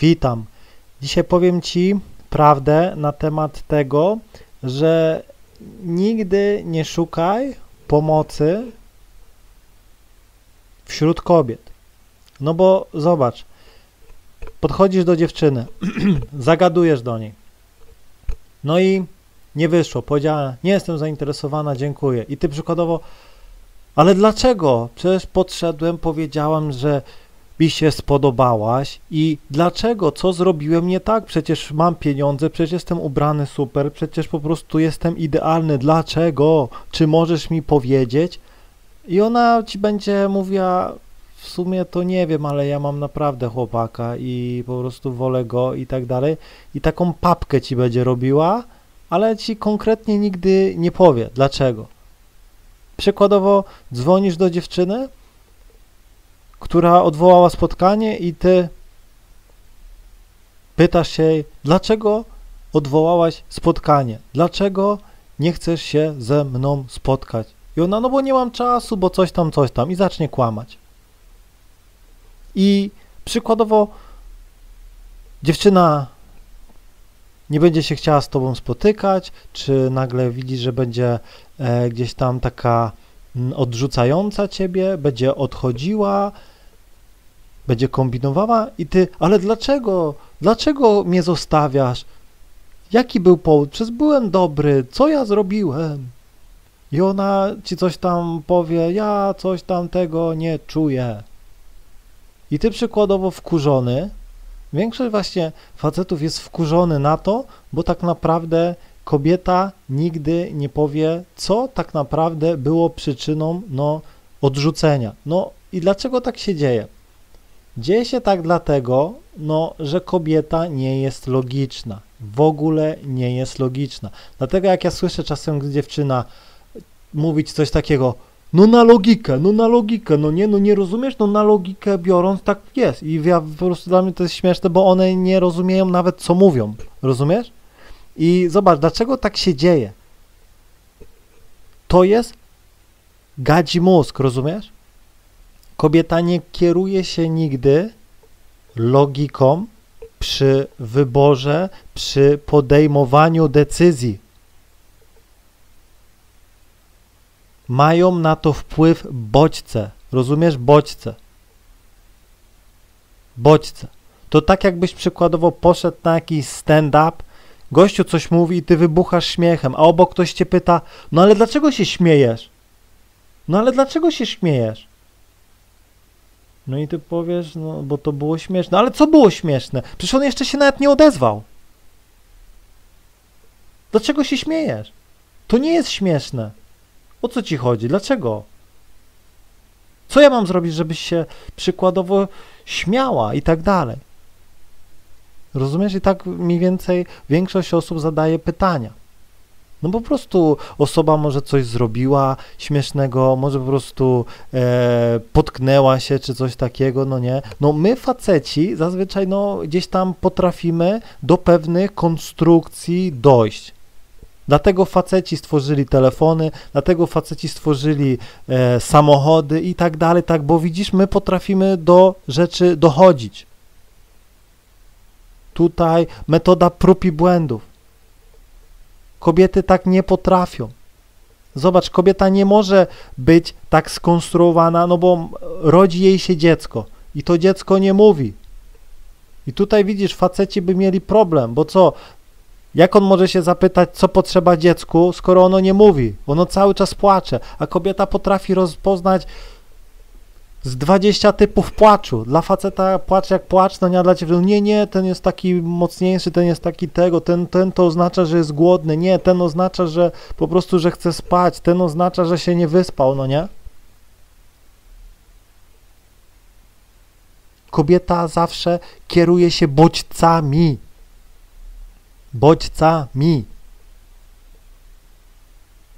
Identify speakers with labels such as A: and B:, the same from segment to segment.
A: Witam. Dzisiaj powiem Ci prawdę na temat tego, że nigdy nie szukaj pomocy wśród kobiet. No bo zobacz, podchodzisz do dziewczyny, zagadujesz do niej. No i nie wyszło. Powiedziała, nie jestem zainteresowana, dziękuję. I ty przykładowo, ale dlaczego? Przecież podszedłem, powiedziałam, że mi się spodobałaś i dlaczego? Co zrobiłem nie tak? Przecież mam pieniądze, przecież jestem ubrany super, przecież po prostu jestem idealny. Dlaczego? Czy możesz mi powiedzieć? I ona ci będzie mówiła, w sumie to nie wiem, ale ja mam naprawdę chłopaka i po prostu wolę go i tak dalej. I taką papkę ci będzie robiła, ale ci konkretnie nigdy nie powie. Dlaczego? Przykładowo dzwonisz do dziewczyny, która odwołała spotkanie i ty pytasz się jej, dlaczego odwołałaś spotkanie? Dlaczego nie chcesz się ze mną spotkać? I ona, no bo nie mam czasu, bo coś tam, coś tam i zacznie kłamać. I przykładowo dziewczyna nie będzie się chciała z tobą spotykać, czy nagle widzi, że będzie e, gdzieś tam taka m, odrzucająca ciebie, będzie odchodziła, będzie kombinowała i ty, ale dlaczego? Dlaczego mnie zostawiasz? Jaki był powód? Przecież byłem dobry, co ja zrobiłem? I ona ci coś tam powie, ja coś tam tego nie czuję. I ty przykładowo wkurzony, większość właśnie facetów jest wkurzony na to, bo tak naprawdę kobieta nigdy nie powie, co tak naprawdę było przyczyną no, odrzucenia. No i dlaczego tak się dzieje? Dzieje się tak dlatego, no, że kobieta nie jest logiczna. W ogóle nie jest logiczna. Dlatego jak ja słyszę czasem, gdy dziewczyna mówić coś takiego, no na logikę, no na logikę, no nie, no nie rozumiesz, no na logikę biorąc tak jest. I ja po prostu dla mnie to jest śmieszne, bo one nie rozumieją nawet co mówią, rozumiesz? I zobacz, dlaczego tak się dzieje? To jest gadzi mózg, rozumiesz? Kobieta nie kieruje się nigdy logiką przy wyborze, przy podejmowaniu decyzji. Mają na to wpływ bodźce. Rozumiesz? Bodźce. Bodźce. To tak jakbyś przykładowo poszedł na jakiś stand-up, gościu coś mówi i ty wybuchasz śmiechem, a obok ktoś cię pyta, no ale dlaczego się śmiejesz? No ale dlaczego się śmiejesz? No i ty powiesz, no bo to było śmieszne. Ale co było śmieszne? Przecież on jeszcze się nawet nie odezwał. Dlaczego się śmiejesz? To nie jest śmieszne. O co ci chodzi? Dlaczego? Co ja mam zrobić, żebyś się przykładowo śmiała i tak dalej? Rozumiesz? I tak mniej więcej większość osób zadaje pytania. No po prostu osoba może coś zrobiła śmiesznego, może po prostu e, potknęła się czy coś takiego, no nie. No my faceci zazwyczaj no gdzieś tam potrafimy do pewnych konstrukcji dojść. Dlatego faceci stworzyli telefony, dlatego faceci stworzyli e, samochody i tak dalej, tak, bo widzisz, my potrafimy do rzeczy dochodzić. Tutaj metoda prób i błędów. Kobiety tak nie potrafią. Zobacz, kobieta nie może być tak skonstruowana, no bo rodzi jej się dziecko i to dziecko nie mówi. I tutaj widzisz, faceci by mieli problem, bo co? Jak on może się zapytać, co potrzeba dziecku, skoro ono nie mówi? Ono cały czas płacze, a kobieta potrafi rozpoznać z 20 typów płaczu. Dla faceta płacz jak płacz, no nie, a dla ciebie, nie, nie, ten jest taki mocniejszy, ten jest taki tego, ten, ten to oznacza, że jest głodny, nie, ten oznacza, że po prostu, że chce spać, ten oznacza, że się nie wyspał, no nie? Kobieta zawsze kieruje się bodźcami. Bodźcami.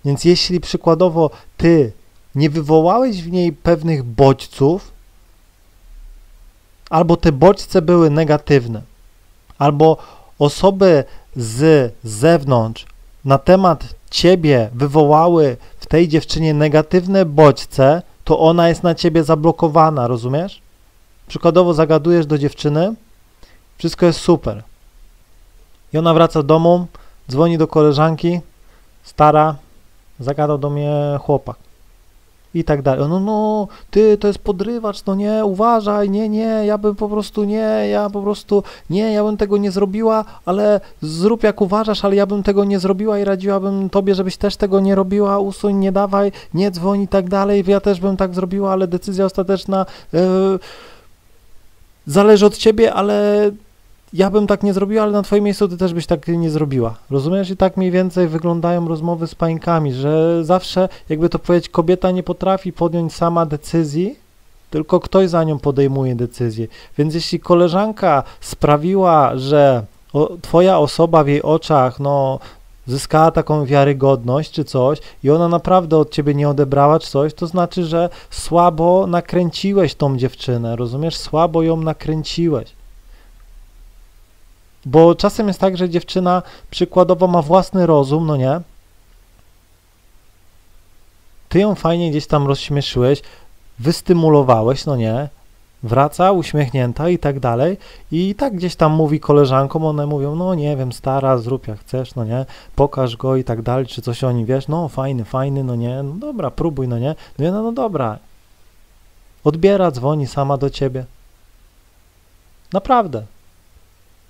A: Więc jeśli przykładowo ty nie wywołałeś w niej pewnych bodźców, albo te bodźce były negatywne, albo osoby z zewnątrz na temat ciebie wywołały w tej dziewczynie negatywne bodźce, to ona jest na ciebie zablokowana, rozumiesz? Przykładowo zagadujesz do dziewczyny Wszystko jest super. I ona wraca do domu, dzwoni do koleżanki, stara, zagadał do mnie chłopak. I tak dalej. No, no, ty, to jest podrywacz, no nie, uważaj, nie, nie, ja bym po prostu nie, ja po prostu, nie, ja bym tego nie zrobiła, ale zrób jak uważasz, ale ja bym tego nie zrobiła i radziłabym tobie, żebyś też tego nie robiła, usuń, nie dawaj, nie dzwoń i tak dalej, ja też bym tak zrobiła, ale decyzja ostateczna yy, zależy od ciebie, ale ja bym tak nie zrobiła, ale na twoim miejscu ty też byś tak nie zrobiła. Rozumiesz? I tak mniej więcej wyglądają rozmowy z pańkami, że zawsze, jakby to powiedzieć, kobieta nie potrafi podjąć sama decyzji, tylko ktoś za nią podejmuje decyzję. Więc jeśli koleżanka sprawiła, że o, twoja osoba w jej oczach, no, zyskała taką wiarygodność czy coś i ona naprawdę od ciebie nie odebrała czy coś, to znaczy, że słabo nakręciłeś tą dziewczynę, rozumiesz? Słabo ją nakręciłeś. Bo czasem jest tak, że dziewczyna przykładowo ma własny rozum, no nie? Ty ją fajnie gdzieś tam rozśmieszyłeś, wystymulowałeś, no nie? Wraca uśmiechnięta i tak dalej. I tak gdzieś tam mówi koleżankom, one mówią, no nie wiem, stara, zrób jak chcesz, no nie? Pokaż go i tak dalej, czy coś oni, wiesz, no fajny, fajny, no nie? No dobra, próbuj, no nie? No nie, no, no dobra. Odbiera, dzwoni sama do ciebie. Naprawdę.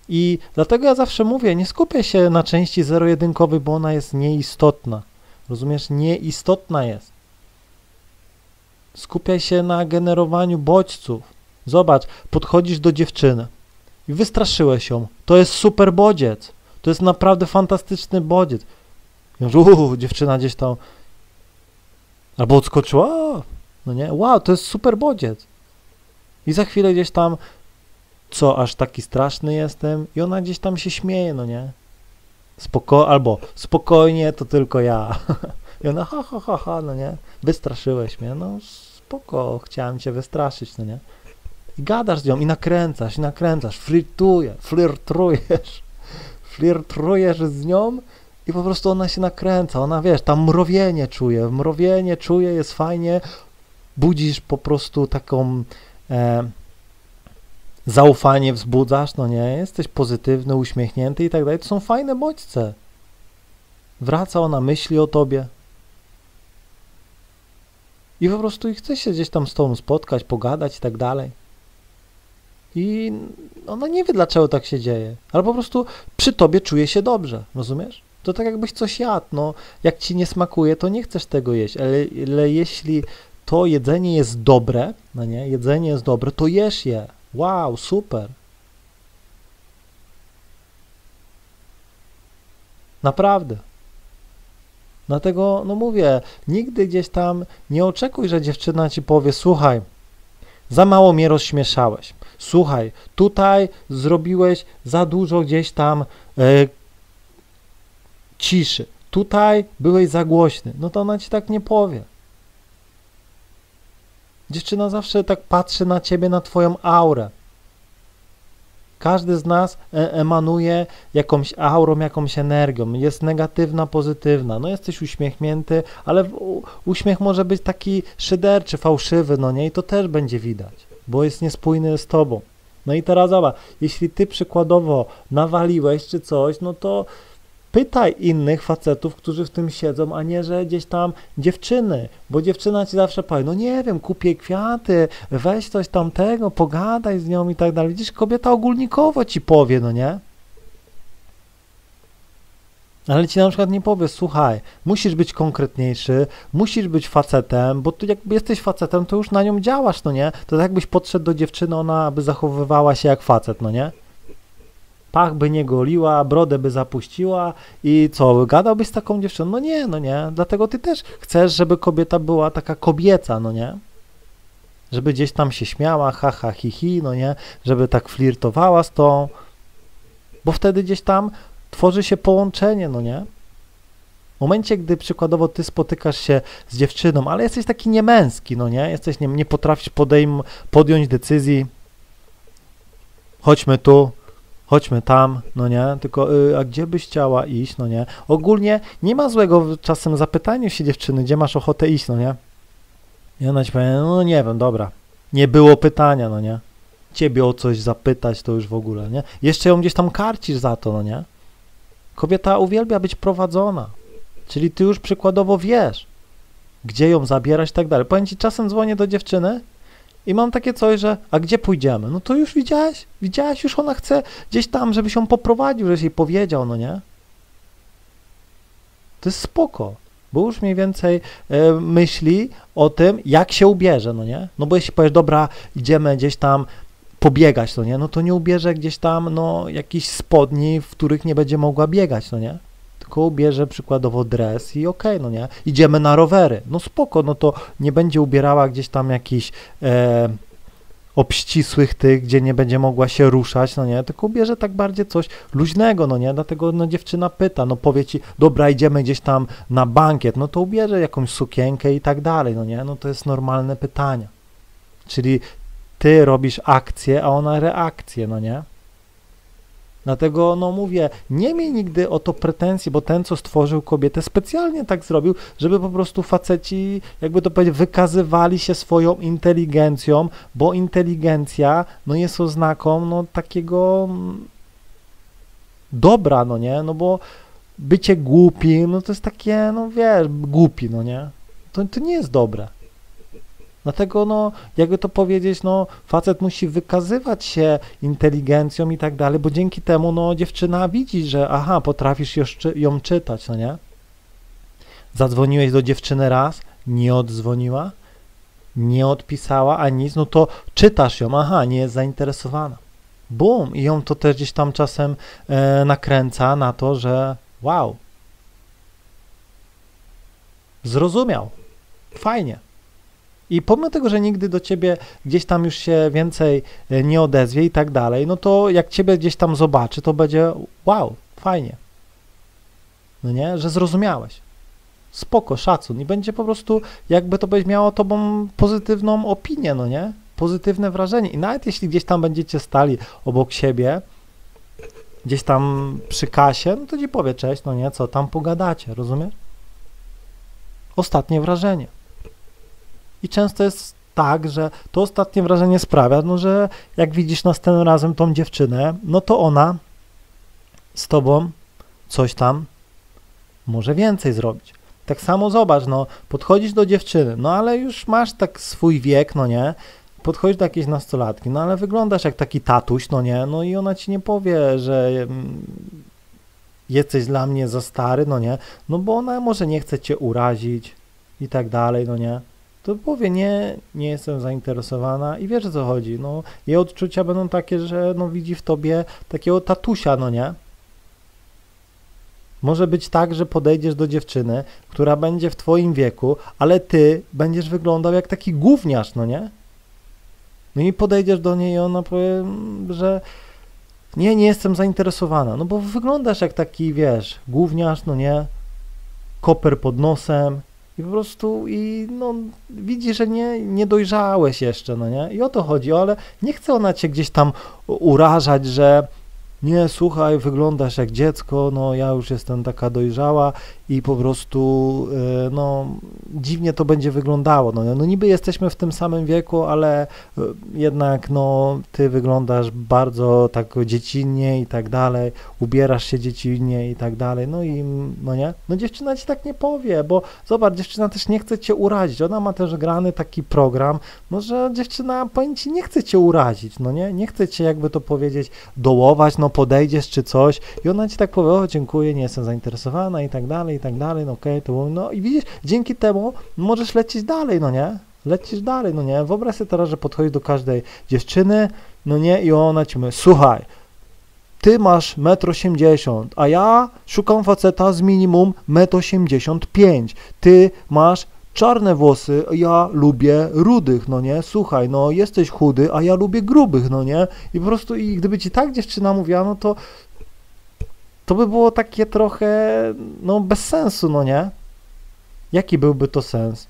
A: I dlatego ja zawsze mówię, nie skupię się na części zero-jedynkowej, bo ona jest nieistotna. Rozumiesz? Nieistotna jest. Skupiaj się na generowaniu bodźców. Zobacz, podchodzisz do dziewczyny i wystraszyłeś ją. To jest super bodziec. To jest naprawdę fantastyczny bodziec. Uuu, dziewczyna gdzieś tam albo odskoczyła, no nie, wow, to jest super bodziec. I za chwilę gdzieś tam co, aż taki straszny jestem? I ona gdzieś tam się śmieje, no nie? Spoko albo spokojnie, to tylko ja. I ona ha, ha, ha, ha, no nie? Wystraszyłeś mnie, no spoko, chciałem cię wystraszyć, no nie? I gadasz z nią i nakręcasz, i nakręcasz, flirtuje, flirtujesz, flirtujesz z nią i po prostu ona się nakręca, ona wiesz, tam mrowienie czuje, mrowienie czuje, jest fajnie, budzisz po prostu taką e, zaufanie wzbudzasz, no nie, jesteś pozytywny, uśmiechnięty i tak dalej, to są fajne bodźce. Wraca ona, myśli o tobie. I po prostu chce się gdzieś tam z tobą spotkać, pogadać i tak dalej. I ona nie wie, dlaczego tak się dzieje, ale po prostu przy tobie czuje się dobrze, rozumiesz? To tak jakbyś coś jadł, no, jak ci nie smakuje, to nie chcesz tego jeść, ale, ale jeśli to jedzenie jest dobre, no nie, jedzenie jest dobre, to jesz je, Wow, super. Naprawdę. Dlatego, no mówię, nigdy gdzieś tam nie oczekuj, że dziewczyna ci powie, słuchaj, za mało mnie rozśmieszałeś. Słuchaj, tutaj zrobiłeś za dużo gdzieś tam e, ciszy. Tutaj byłeś za głośny. No to ona ci tak nie powie. Dziewczyna zawsze tak patrzy na ciebie, na twoją aurę. Każdy z nas e, emanuje jakąś aurą, jakąś energią. Jest negatywna, pozytywna. No jesteś uśmiechnięty, ale uśmiech może być taki szyderczy, fałszywy, no nie? I to też będzie widać, bo jest niespójny z tobą. No i teraz zobacz, jeśli ty przykładowo nawaliłeś czy coś, no to pytaj innych facetów, którzy w tym siedzą, a nie, że gdzieś tam dziewczyny, bo dziewczyna ci zawsze powie, no nie wiem, kupię kwiaty, weź coś tamtego, pogadaj z nią i tak dalej. Widzisz, kobieta ogólnikowo ci powie, no nie? Ale ci na przykład nie powie, słuchaj, musisz być konkretniejszy, musisz być facetem, bo ty jak jesteś facetem, to już na nią działasz, no nie? To tak jakbyś podszedł do dziewczyny, ona by zachowywała się jak facet, no nie? Pach by nie goliła, brodę by zapuściła i co, gadałbyś z taką dziewczyną? No nie, no nie, dlatego ty też chcesz, żeby kobieta była taka kobieca, no nie? Żeby gdzieś tam się śmiała, ha, ha, hi, hi, no nie? Żeby tak flirtowała z tą, bo wtedy gdzieś tam tworzy się połączenie, no nie? W momencie, gdy przykładowo ty spotykasz się z dziewczyną, ale jesteś taki niemęski, no nie? Jesteś, nie, nie potrafisz podejm- podjąć decyzji, chodźmy tu, chodźmy tam, no nie, tylko y, a gdzie byś chciała iść, no nie. Ogólnie nie ma złego czasem zapytania się dziewczyny, gdzie masz ochotę iść, no nie. I ona ci powie, no nie wiem, dobra, nie było pytania, no nie. ciebie o coś zapytać, to już w ogóle, nie? Jeszcze ją gdzieś tam karcisz za to, no nie? Kobieta uwielbia być prowadzona, czyli ty już przykładowo wiesz, gdzie ją zabierać i tak dalej. Powiem ci, czasem dzwonię do dziewczyny i mam takie coś, że a gdzie pójdziemy? No to już widziałeś? Widziałeś? Już ona chce gdzieś tam, żebyś ją poprowadził, żebyś jej powiedział, no nie? To jest spoko, bo już mniej więcej e, myśli o tym, jak się ubierze, no nie? No bo jeśli powiesz, dobra, idziemy gdzieś tam pobiegać, no nie? No to nie ubierze gdzieś tam, no, jakichś spodni, w których nie będzie mogła biegać, no nie? Tylko ubierze przykładowo dres i okej, okay, no nie? Idziemy na rowery, no spoko, no to nie będzie ubierała gdzieś tam jakiś e, obścisłych tych, gdzie nie będzie mogła się ruszać, no nie, tylko ubierze tak bardziej coś luźnego, no nie, dlatego no dziewczyna pyta, no powie ci, dobra, idziemy gdzieś tam na bankiet, no to ubierze jakąś sukienkę i tak dalej, no nie, no to jest normalne pytanie. Czyli ty robisz akcję, a ona reakcję, no nie? Dlatego, no mówię, nie miej nigdy o to pretensji, bo ten, co stworzył kobietę, specjalnie tak zrobił, żeby po prostu faceci, jakby to powiedzieć, wykazywali się swoją inteligencją, bo inteligencja, no jest oznaką, no takiego mm, dobra, no nie, no bo bycie głupim, no to jest takie, no wiesz, głupi, no nie, to, to nie jest dobre. Dlatego, no, jakby to powiedzieć, no, facet musi wykazywać się inteligencją i tak dalej, bo dzięki temu, no, dziewczyna widzi, że aha, potrafisz ją czytać, no nie? Zadzwoniłeś do dziewczyny raz, nie odzwoniła, nie odpisała, a nic, no to czytasz ją, aha, nie jest zainteresowana. Bum! I ją to też gdzieś tam czasem e, nakręca na to, że wow, zrozumiał, fajnie. I pomimo tego, że nigdy do ciebie gdzieś tam już się więcej e, nie odezwie i tak dalej, no to jak ciebie gdzieś tam zobaczy, to będzie wow, fajnie. No nie, że zrozumiałeś. Spoko, szacun. I będzie po prostu, jakby to będzie miało tobą pozytywną opinię, no nie? Pozytywne wrażenie. I nawet jeśli gdzieś tam będziecie stali obok siebie, gdzieś tam przy kasie, no to ci powie cześć, no nie, co tam pogadacie, rozumiesz? Ostatnie wrażenie. I często jest tak, że to ostatnie wrażenie sprawia, no, że jak widzisz następnym razem tą dziewczynę, no to ona z tobą coś tam może więcej zrobić. Tak samo zobacz, no, podchodzisz do dziewczyny, no ale już masz tak swój wiek, no nie, podchodzisz do jakiejś nastolatki, no ale wyglądasz jak taki tatuś, no nie, no i ona ci nie powie, że mm, jesteś dla mnie za stary, no nie, no bo ona może nie chce cię urazić i tak dalej, no nie to powie nie, nie jestem zainteresowana i wiesz o co chodzi. No, jej odczucia będą takie, że no, widzi w tobie takiego tatusia, no nie? Może być tak, że podejdziesz do dziewczyny, która będzie w twoim wieku, ale ty będziesz wyglądał jak taki gówniarz, no nie? No i podejdziesz do niej i ona powie, że nie, nie jestem zainteresowana, no bo wyglądasz jak taki, wiesz, gówniarz, no nie? Koper pod nosem, i po prostu i no, widzi, że nie, nie dojrzałeś jeszcze, no nie? I o to chodzi, ale nie chce ona cię gdzieś tam urażać, że nie, słuchaj, wyglądasz jak dziecko, no ja już jestem taka dojrzała i po prostu e, no, dziwnie to będzie wyglądało. No, no niby jesteśmy w tym samym wieku, ale e, jednak no, ty wyglądasz bardzo tak dziecinnie i tak dalej, ubierasz się dziecinnie i tak dalej, no i no nie, no dziewczyna ci tak nie powie, bo zobacz, dziewczyna też nie chce cię urazić, ona ma też grany taki program, no że dziewczyna powiem ci nie chce cię urazić, no nie, nie chce cię jakby to powiedzieć dołować, no podejdziesz czy coś i ona ci tak powie, o dziękuję, nie jestem zainteresowana i tak dalej, i tak dalej, no okej, okay, to no i widzisz, dzięki temu możesz lecieć dalej, no nie? Lecisz dalej, no nie? Wyobraź sobie teraz, że podchodzisz do każdej dziewczyny, no nie, i ona ci mówi, słuchaj, ty masz 1,80 m, a ja szukam faceta z minimum 1,85 m. Ty masz czarne włosy, ja lubię rudych, no nie? Słuchaj, no jesteś chudy, a ja lubię grubych, no nie? I po prostu, i gdyby ci tak dziewczyna mówiła, no to to by było takie trochę, no bez sensu, no nie? Jaki byłby to sens?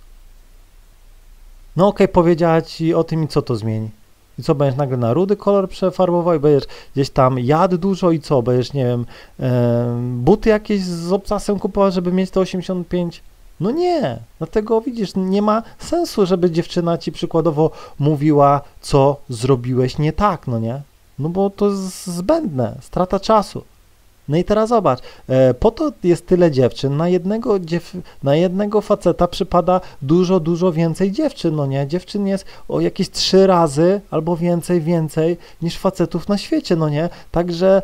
A: No okej, okay, powiedziała ci o tym i co to zmieni? I co, będziesz nagle na rudy kolor przefarbował i będziesz gdzieś tam jadł dużo i co, będziesz, nie wiem, buty jakieś z obcasem kupował, żeby mieć te 85 No nie, dlatego widzisz, nie ma sensu, żeby dziewczyna ci przykładowo mówiła, co zrobiłeś nie tak, no nie? No bo to jest zbędne, strata czasu. No i teraz zobacz, e, po to jest tyle dziewczyn, na jednego, dziew, na jednego faceta przypada dużo, dużo więcej dziewczyn, no nie? Dziewczyn jest o jakieś trzy razy albo więcej, więcej niż facetów na świecie, no nie? Także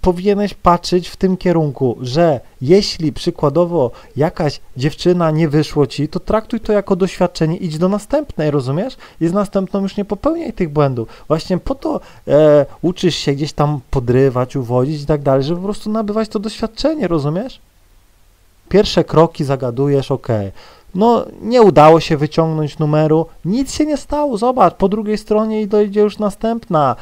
A: powinieneś patrzeć w tym kierunku, że jeśli przykładowo jakaś dziewczyna nie wyszło ci, to traktuj to jako doświadczenie, idź do następnej, rozumiesz? I z następną już nie popełniaj tych błędów. Właśnie po to e, uczysz się gdzieś tam podrywać, uwodzić i tak dalej, żeby po prostu nabywać to doświadczenie, rozumiesz? Pierwsze kroki zagadujesz, ok. No, nie udało się wyciągnąć numeru, nic się nie stało, zobacz, po drugiej stronie dojdzie już następna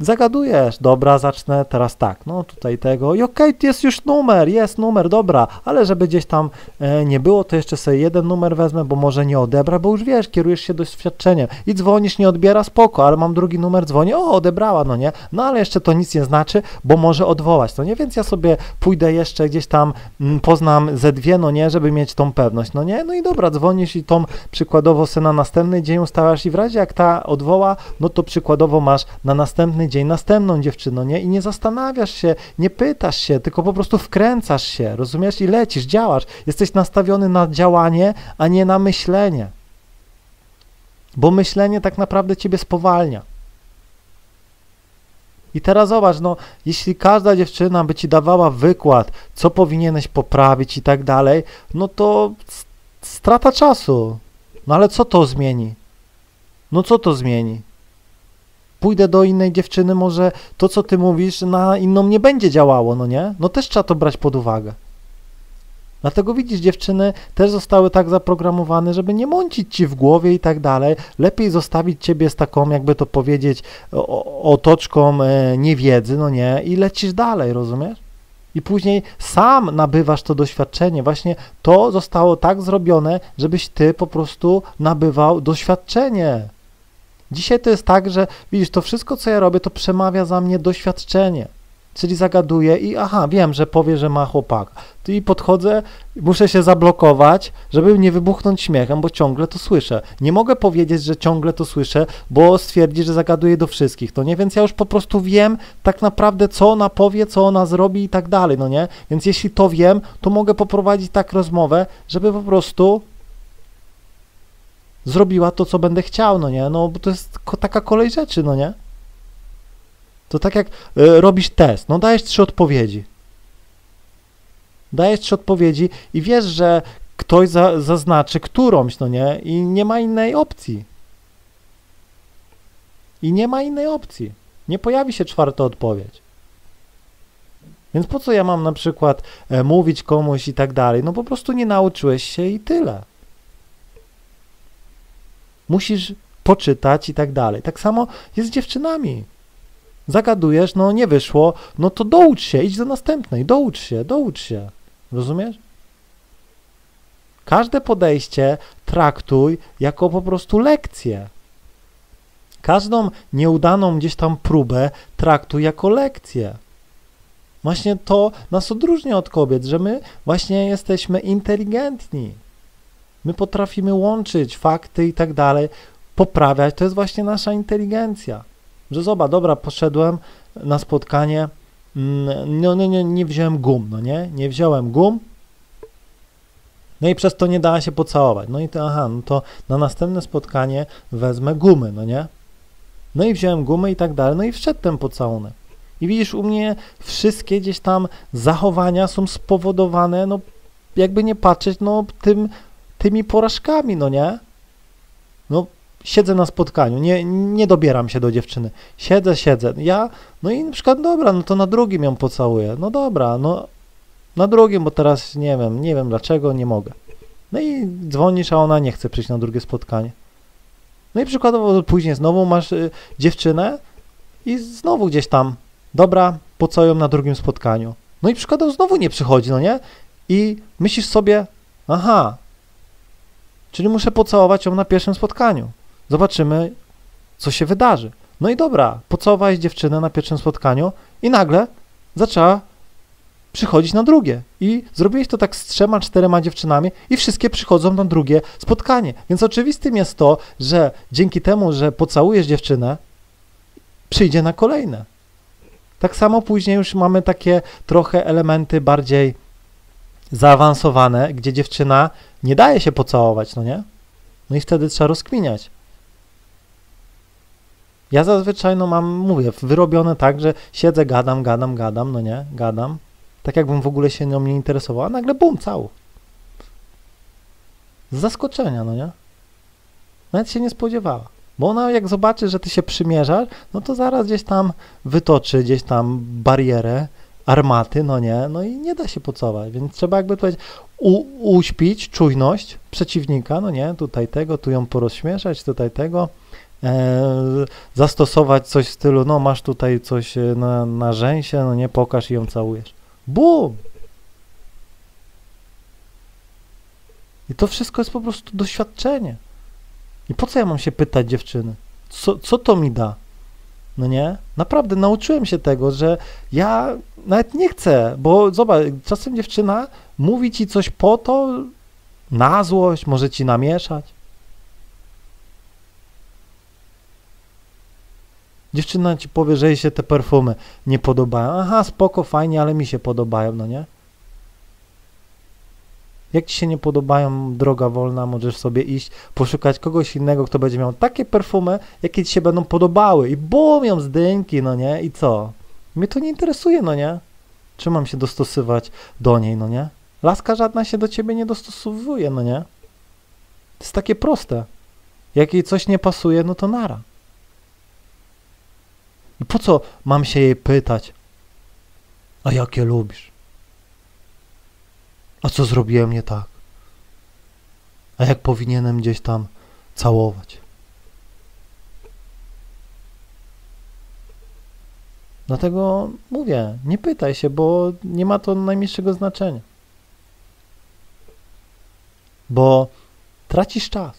A: Zagadujesz, dobra, zacznę teraz tak, no tutaj tego. I okej, okay, jest już numer, jest numer, dobra, ale żeby gdzieś tam e, nie było, to jeszcze sobie jeden numer wezmę, bo może nie odebra, bo już wiesz, kierujesz się doświadczeniem. I dzwonisz, nie odbiera, spoko, ale mam drugi numer, dzwonię, o, odebrała, no nie, no ale jeszcze to nic nie znaczy, bo może odwołać, no nie, więc ja sobie pójdę jeszcze gdzieś tam, m, mm, poznam ze dwie, no nie, żeby mieć tą pewność, no nie, no i dobra, dzwonisz i tą przykładowo sobie na następny dzień ustawiasz i w razie jak ta odwoła, no to przykładowo masz na następny dzień następną dziewczyną, nie? I nie zastanawiasz się, nie pytasz się, tylko po prostu wkręcasz się, rozumiesz? I lecisz, działasz. Jesteś nastawiony na działanie, a nie na myślenie. Bo myślenie tak naprawdę ciebie spowalnia. I teraz zobacz, no, jeśli każda dziewczyna by ci dawała wykład, co powinieneś poprawić i tak dalej, no to strata czasu. No ale co to zmieni? No co to zmieni? Pójdę do innej dziewczyny, może to, co ty mówisz, na inną nie będzie działało, no nie? No też trzeba to brać pod uwagę. Dlatego widzisz, dziewczyny też zostały tak zaprogramowane, żeby nie mącić ci w głowie i tak dalej. Lepiej zostawić ciebie z taką, jakby to powiedzieć, otoczką e, niewiedzy, no nie? I lecisz dalej, rozumiesz? I później sam nabywasz to doświadczenie. Właśnie to zostało tak zrobione, żebyś ty po prostu nabywał doświadczenie. Dzisiaj to jest tak, że widzisz, to wszystko, co ja robię, to przemawia za mnie doświadczenie. Czyli zagaduję i aha, wiem, że powie, że ma chłopaka. I podchodzę, muszę się zablokować, żeby nie wybuchnąć śmiechem, bo ciągle to słyszę. Nie mogę powiedzieć, że ciągle to słyszę, bo stwierdzi, że zagaduję do wszystkich, to nie? Więc ja już po prostu wiem tak naprawdę, co ona powie, co ona zrobi i tak dalej, no nie? Więc jeśli to wiem, to mogę poprowadzić tak rozmowę, żeby po prostu zrobiła to, co będę chciał, no nie? No bo to jest taka kolej rzeczy, no nie? To tak jak y, robisz test, no dajesz trzy odpowiedzi. Dajesz trzy odpowiedzi i wiesz, że ktoś za, zaznaczy którąś, no nie? I nie ma innej opcji. I nie ma innej opcji. Nie pojawi się czwarta odpowiedź. Więc po co ja mam na przykład e, mówić komuś i tak dalej? No po prostu nie nauczyłeś się i tyle musisz poczytać i tak dalej. Tak samo jest z dziewczynami. Zagadujesz, no nie wyszło, no to doucz się, idź do następnej, doucz się, doucz się. Rozumiesz? Każde podejście traktuj jako po prostu lekcję. Każdą nieudaną gdzieś tam próbę traktuj jako lekcję. Właśnie to nas odróżnia od kobiet, że my właśnie jesteśmy inteligentni. My potrafimy łączyć fakty i tak dalej, poprawiać. To jest właśnie nasza inteligencja. Że zobacz, dobra, poszedłem na spotkanie, mm, no, nie, nie, nie wziąłem gum, no nie? Nie wziąłem gum, no i przez to nie dała się pocałować. No i to, aha, no to na następne spotkanie wezmę gumy, no nie? No i wziąłem gumy i tak dalej, no i wszedł ten pocałunek. I widzisz, u mnie wszystkie gdzieś tam zachowania są spowodowane, no jakby nie patrzeć, no tym tymi porażkami, no nie? No, siedzę na spotkaniu, nie, nie dobieram się do dziewczyny. Siedzę, siedzę. Ja, no i na przykład, dobra, no to na drugim ją pocałuję. No dobra, no na drugim, bo teraz nie wiem, nie wiem dlaczego, nie mogę. No i dzwonisz, a ona nie chce przyjść na drugie spotkanie. No i przykładowo później znowu masz y, dziewczynę i znowu gdzieś tam, dobra, pocałują na drugim spotkaniu. No i przykładowo znowu nie przychodzi, no nie? I myślisz sobie, aha, Czyli muszę pocałować ją na pierwszym spotkaniu. Zobaczymy, co się wydarzy. No i dobra, pocałowałeś dziewczynę na pierwszym spotkaniu i nagle zaczęła przychodzić na drugie. I zrobiłeś to tak z trzema, czterema dziewczynami i wszystkie przychodzą na drugie spotkanie. Więc oczywistym jest to, że dzięki temu, że pocałujesz dziewczynę, przyjdzie na kolejne. Tak samo później już mamy takie trochę elementy bardziej zaawansowane, gdzie dziewczyna nie daje się pocałować, no nie? No i wtedy trzeba rozkminiać. Ja zazwyczaj, no mam, mówię, wyrobione tak, że siedzę, gadam, gadam, gadam, no nie, gadam, tak jakbym w ogóle się nią nie interesował, a nagle bum, cału. Z zaskoczenia, no nie? Nawet się nie spodziewała. Bo ona jak zobaczy, że ty się przymierzasz, no to zaraz gdzieś tam wytoczy gdzieś tam barierę, armaty, no nie, no i nie da się pocować, więc trzeba jakby powiedzieć, u, uśpić czujność przeciwnika, no nie, tutaj tego, tu ją porozśmieszać, tutaj tego, e, zastosować coś w stylu, no masz tutaj coś e, na, na rzęsie, no nie, pokaż i ją całujesz. Bum! I to wszystko jest po prostu doświadczenie. I po co ja mam się pytać dziewczyny? Co, co to mi da? No nie? Naprawdę nauczyłem się tego, że ja nawet nie chcę, bo zobacz, czasem dziewczyna mówi ci coś po to, na złość, może ci namieszać. Dziewczyna ci powie, że jej się te perfumy nie podobają. Aha, spoko, fajnie, ale mi się podobają, no nie? Jak ci się nie podobają, droga wolna, możesz sobie iść, poszukać kogoś innego, kto będzie miał takie perfumy, jakie ci się będą podobały. I bum, z dynki, no nie? I co? Mnie to nie interesuje, no nie? Czy mam się dostosować do niej, no nie? Laska żadna się do ciebie nie dostosowuje, no nie? To jest takie proste. Jak jej coś nie pasuje, no to nara. I po co mam się jej pytać? A jakie lubisz? A co zrobiłem nie tak? A jak powinienem gdzieś tam całować? Dlatego mówię, nie pytaj się, bo nie ma to najmniejszego znaczenia. Bo tracisz czas,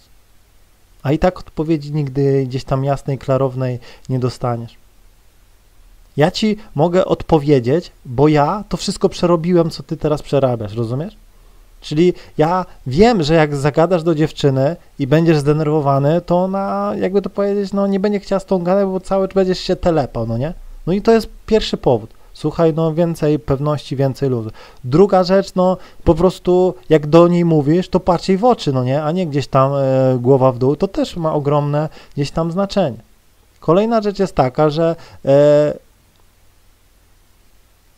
A: a i tak odpowiedzi nigdy gdzieś tam jasnej, klarownej nie dostaniesz. Ja ci mogę odpowiedzieć, bo ja to wszystko przerobiłem, co ty teraz przerabiasz, rozumiesz? Czyli ja wiem, że jak zagadasz do dziewczyny i będziesz zdenerwowany, to ona, jakby to powiedzieć, no nie będzie chciała z tą gadać, bo cały czas będziesz się telepał, no nie? No i to jest pierwszy powód. Słuchaj, no więcej pewności, więcej luzu. Druga rzecz, no po prostu jak do niej mówisz, to patrz jej w oczy, no nie? A nie gdzieś tam e, głowa w dół, to też ma ogromne gdzieś tam znaczenie. Kolejna rzecz jest taka, że e,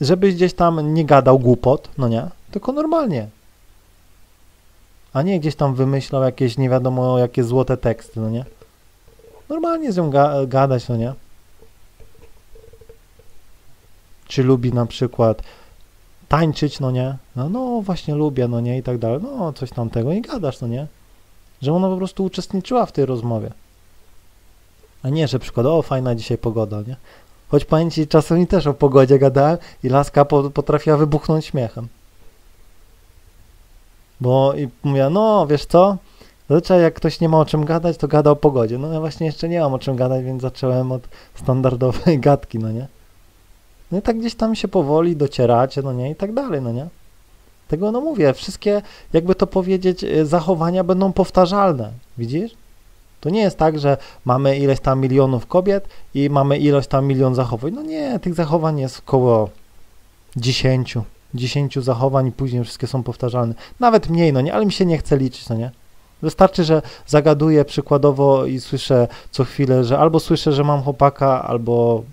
A: żebyś gdzieś tam nie gadał głupot, no nie? Tylko normalnie. A nie gdzieś tam wymyślał jakieś nie wiadomo jakie złote teksty, no nie? Normalnie z nią ga gadać, no nie? Czy lubi na przykład tańczyć, no nie? No, no właśnie lubię, no nie? I tak dalej. No coś tam tego i gadasz, no nie? Że ona po prostu uczestniczyła w tej rozmowie. A nie, że przykład, o fajna dzisiaj pogoda, nie? Choć powiem ci, czasami też o pogodzie gadałem i laska potrafiła wybuchnąć śmiechem. Bo i mówię, no wiesz co, zazwyczaj jak ktoś nie ma o czym gadać, to gada o pogodzie. No ja właśnie jeszcze nie mam o czym gadać, więc zacząłem od standardowej gadki, no nie? No i tak gdzieś tam się powoli docieracie, no nie? I tak dalej, no nie? Tego no mówię, wszystkie, jakby to powiedzieć, y, zachowania będą powtarzalne, widzisz? To nie jest tak, że mamy ileś tam milionów kobiet i mamy ileś tam milion zachowań. No nie, tych zachowań jest około 10, 10 zachowań i później wszystkie są powtarzalne. Nawet mniej, no nie, ale mi się nie chce liczyć, no nie. Wystarczy, że zagaduję przykładowo i słyszę co chwilę, że albo słyszę, że mam chłopaka, albo,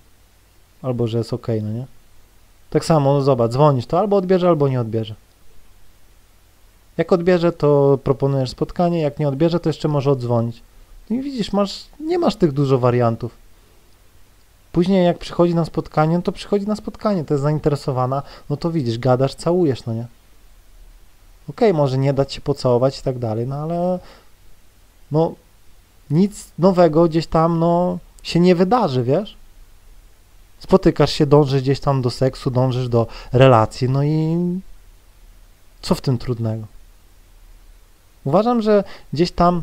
A: albo że jest ok, no nie. Tak samo, no zobacz, dzwonisz, to albo odbierze, albo nie odbierze. Jak odbierze, to proponujesz spotkanie, jak nie odbierze, to jeszcze może odzwonić. No i widzisz, masz, nie masz tych dużo wariantów. Później jak przychodzi na spotkanie, no to przychodzi na spotkanie, to jest zainteresowana, no to widzisz, gadasz, całujesz, no nie? Okej, okay, może nie dać się pocałować i tak dalej, no ale no nic nowego gdzieś tam, no się nie wydarzy, wiesz? Spotykasz się, dążysz gdzieś tam do seksu, dążysz do relacji, no i co w tym trudnego? Uważam, że gdzieś tam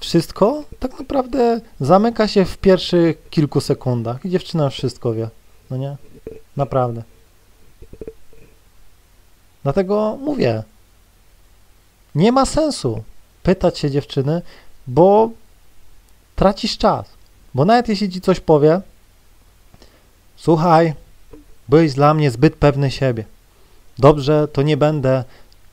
A: wszystko tak naprawdę zamyka się w pierwszych kilku sekundach i dziewczyna wszystko wie, no nie? Naprawdę. Dlatego mówię, nie ma sensu pytać się dziewczyny, bo tracisz czas. Bo nawet jeśli ci coś powie, słuchaj, byłeś dla mnie zbyt pewny siebie. Dobrze, to nie będę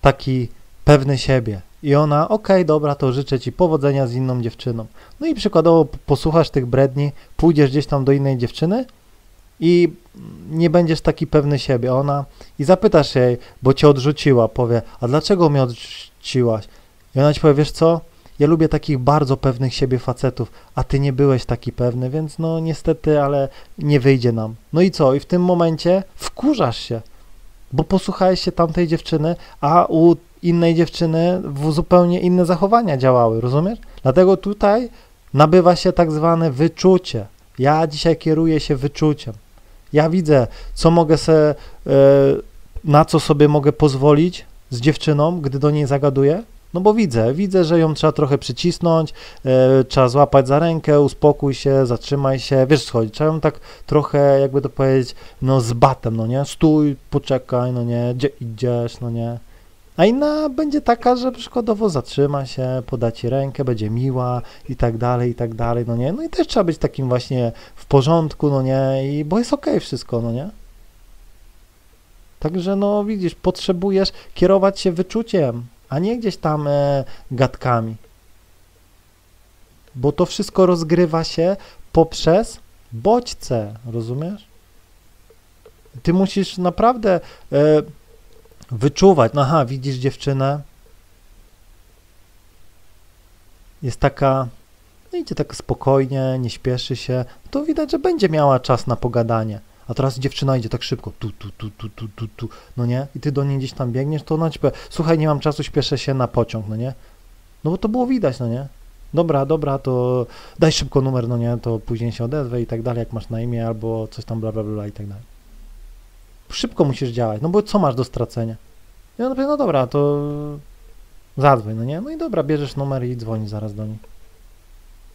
A: taki pewny siebie. I ona, okej, okay, dobra, to życzę ci powodzenia z inną dziewczyną. No i przykładowo posłuchasz tych bredni, pójdziesz gdzieś tam do innej dziewczyny i nie będziesz taki pewny siebie. Ona i zapytasz jej, bo cię odrzuciła, powie, a dlaczego mnie odrzuciłaś? I ona ci powie, wiesz co, ja lubię takich bardzo pewnych siebie facetów, a ty nie byłeś taki pewny, więc no niestety, ale nie wyjdzie nam. No i co? I w tym momencie wkurzasz się, bo posłuchałeś się tamtej dziewczyny, a u innej dziewczyny zupełnie inne zachowania działały, rozumiesz? Dlatego tutaj nabywa się tak zwane wyczucie. Ja dzisiaj kieruję się wyczuciem. Ja widzę, co mogę sobie, na co sobie mogę pozwolić z dziewczyną, gdy do niej zagaduję, no bo widzę, widzę, że ją trzeba trochę przycisnąć, e, trzeba złapać za rękę, uspokój się, zatrzymaj się, wiesz co chodzi, trzeba ją tak trochę, jakby to powiedzieć, no z batem, no nie, stój, poczekaj, no nie, gdzie idziesz, no nie. A inna będzie taka, że przykładowo zatrzyma się, poda ci rękę, będzie miła i tak dalej, i tak dalej, no nie. No i też trzeba być takim właśnie w porządku, no nie, i bo jest okej okay wszystko, no nie. Także no widzisz, potrzebujesz kierować się wyczuciem, a nie gdzieś tam e, gadkami. Bo to wszystko rozgrywa się poprzez bodźce, rozumiesz? Ty musisz naprawdę e, wyczuwać, no aha, widzisz dziewczynę, jest taka, no idzie tak spokojnie, nie śpieszy się, to widać, że będzie miała czas na pogadanie. A teraz dziewczyna idzie tak szybko, tu, tu, tu, tu, tu, tu, tu, no nie? I ty do niej gdzieś tam biegniesz, to ona ci powie, słuchaj, nie mam czasu, śpieszę się na pociąg, no nie? No bo to było widać, no nie? Dobra, dobra, to daj szybko numer, no nie? To później się odezwę i tak dalej, jak masz na imię, albo coś tam, bla, bla, bla i tak dalej. Szybko musisz działać, no bo co masz do stracenia? I powie, no dobra, to zadzwoń, no nie? No i dobra, bierzesz numer i dzwoni zaraz do niej.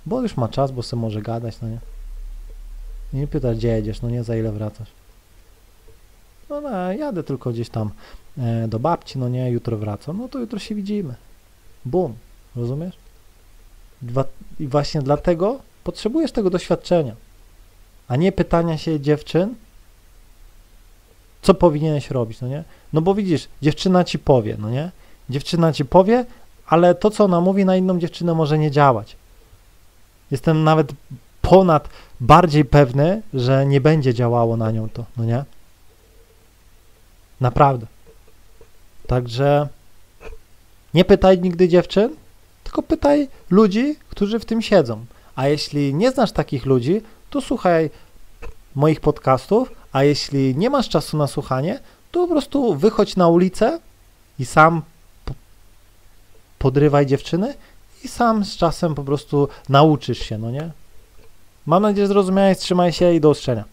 A: Bo już ma czas, bo sobie może gadać, no nie? Nie pytasz, gdzie jedziesz, no nie, za ile wracasz. No, no jadę tylko gdzieś tam e, do babci, no nie, jutro wracam. No to jutro się widzimy. Bum, rozumiesz? Dwa, I właśnie dlatego potrzebujesz tego doświadczenia, a nie pytania się dziewczyn, co powinieneś robić, no nie? No bo widzisz, dziewczyna ci powie, no nie? Dziewczyna ci powie, ale to, co ona mówi na inną dziewczynę może nie działać. Jestem nawet ponad bardziej pewny, że nie będzie działało na nią to, no nie? Naprawdę. Także nie pytaj nigdy dziewczyn, tylko pytaj ludzi, którzy w tym siedzą. A jeśli nie znasz takich ludzi, to słuchaj moich podcastów, a jeśli nie masz czasu na słuchanie, to po prostu wychodź na ulicę i sam podrywaj dziewczyny i sam z czasem po prostu nauczysz się, no nie? Mam nadzieję, że zrozumiałeś, trzymaj się i do usłyszenia.